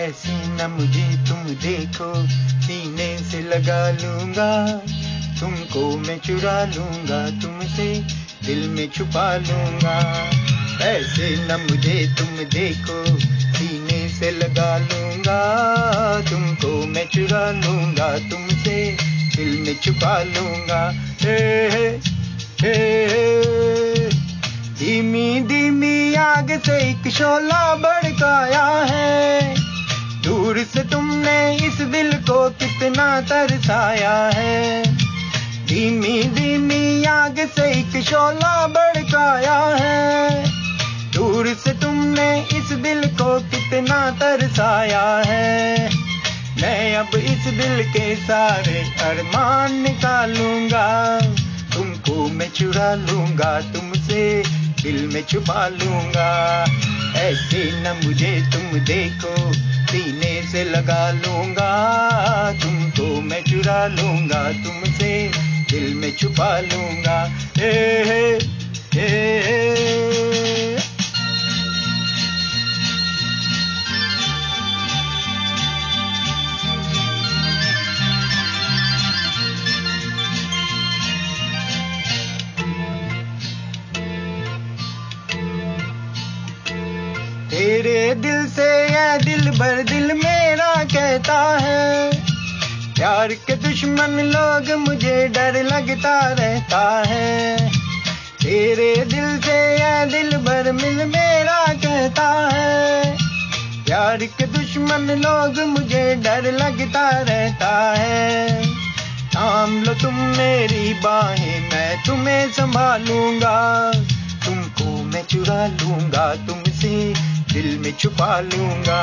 ऐसे न मुझे, तुम देखो। सीने से लगा लूँगा। तुमको मैं चुरा लूँगा, तुमसे दिल में छुपा लूँगा। ऐसे न मुझे, तुम देखो। सीने से लगा लूँगा। तुमको मैं चुरा लूँगा, तुमसे दिल में छुपा लूँगा। हे हे। धीमी धीमी आग से एक शोला भड़काया। तरसाया है। धीमी धीमी आग से एक शोला भड़काया है। दूर से तुमने इस दिल को कितना तरसाया है। मैं अब इस दिल के सारे अरमान निकालूँगा। तुमको मैं चुरा लूँगा, तुमसे दिल में छुपा लूँगा। ऐसे न मुझे तुम देखो से लगा लूँगा तुमको मैं चुरा लूँगा तुमसे दिल में छुपा लूँगा ए, ए, ए। तेरे दिल से ये दिल भर दिल मेरा कहता है। प्यार के दुश्मन लोग मुझे डर लगता रहता है। तेरे दिल से ये दिल भर मिल मेरा कहता है। प्यार के दुश्मन लोग मुझे डर लगता रहता है। थाम लो तुम मेरी बाहें, मैं तुम्हें संभालूँगा। तुमको मैं चुरा लूँगा तुमसे दिल में छुपा लूँगा।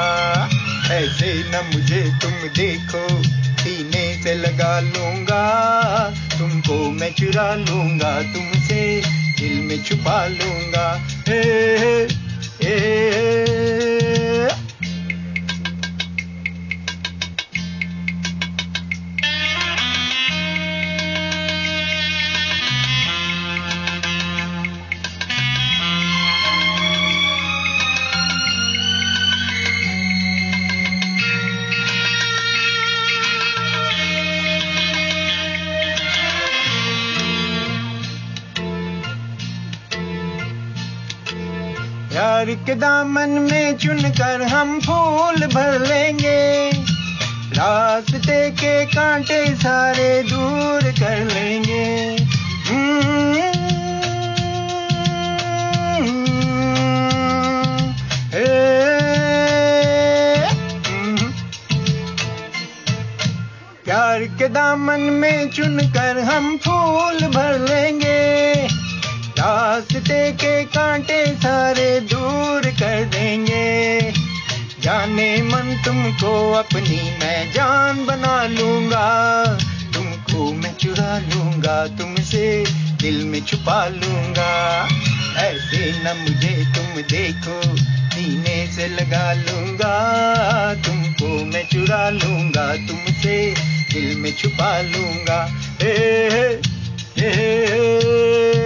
ऐसे न मुझे तुम देखो सीने से लगा लूँगा। तुमको मैं चुरा लूँगा तुमसे दिल में छुपा लूँगा। ए, ए, प्यार के दामन में चुनकर हम फूल भर लेंगे। रास्ते के कांटे सारे दूर कर लेंगे। हम्म, हम्म। प्यार के दामन में चुनकर हम फूल भर लेंगे। रास्ते के कांटे सारे दूर कर देंगे। जाने मन तुमको अपनी मैं जान बना लूँगा। तुमको मैं चुरा लूँगा तुमसे दिल में छुपा लूँगा। ऐसे न मुझे तुम देखो सीने से लगा लूँगा। तुमको मैं चुरा लूँगा तुमसे दिल में छुपा लूँगा। ए, ए,